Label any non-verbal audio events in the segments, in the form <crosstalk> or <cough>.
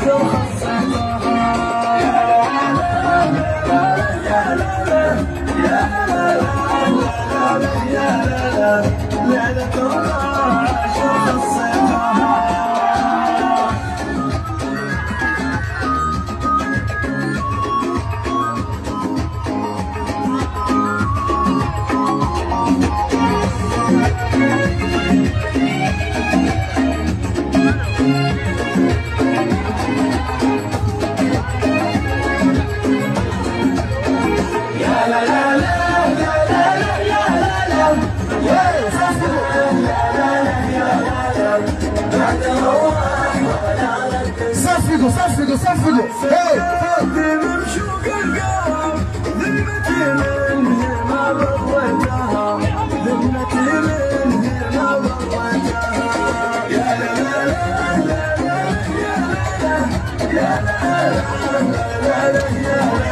so high. Sefidi, Sefidi. Hey, hey. Yeah.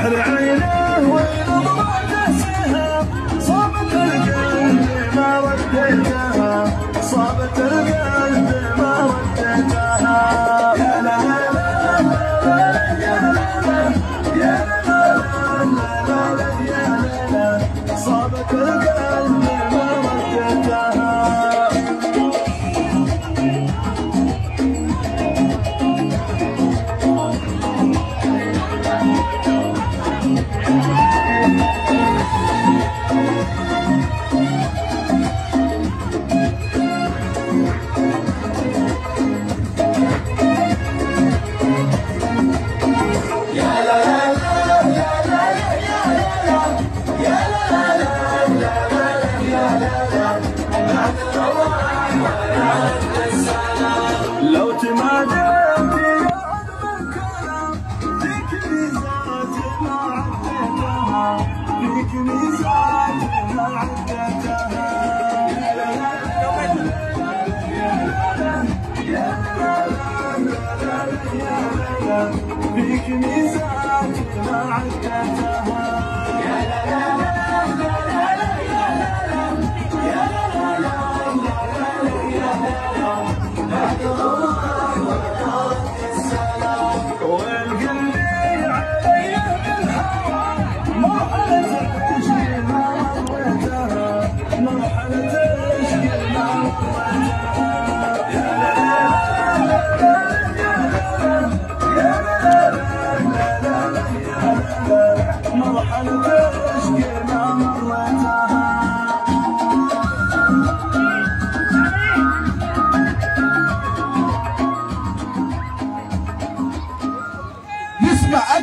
سحر عينه ونظرته سهام صابت القلب ما رديتها يا لا لا يا لا صابت القلب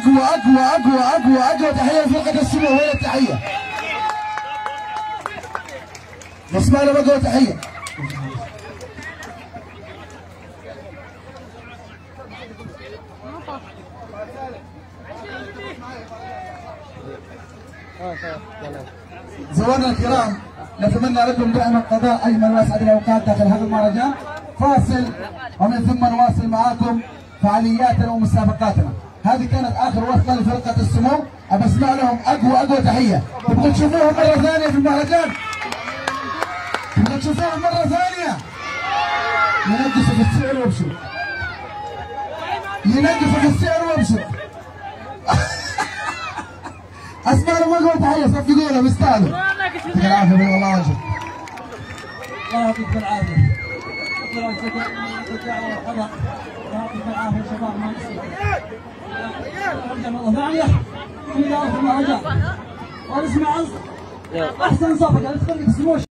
أقوى أقوى أقوى أقوى أقوى تحية لفرقه السماء وين التحية؟ نسمع لهم اقوى تحية. زوارنا الكرام نتمنى لكم دائما قضاء اجمل واسعد الاوقات داخل هذا المهرجان فاصل ومن ثم نواصل معاكم فعالياتنا ومسابقاتنا. هذه كانت آخر وصلة لفرقة السمو. أبى أسمع لهم. أقوى أقوى تحية. تبغوا تشوفوهم مرة ثانية في المهرجان؟ تبغوا تشوفوهم مرة ثانية؟ ينقصوا في السعر وابشروا ينقصوا في السعر وابشروا <laughs> أسمع لهم اقوى تحية. صفقوا لهم يستاهلوا يعطيك العافيه والله وجهك. الله يعطيك العافية. الله يعطيك العافيه شباب ما نسيت ثانية في المهرجان احسن سموش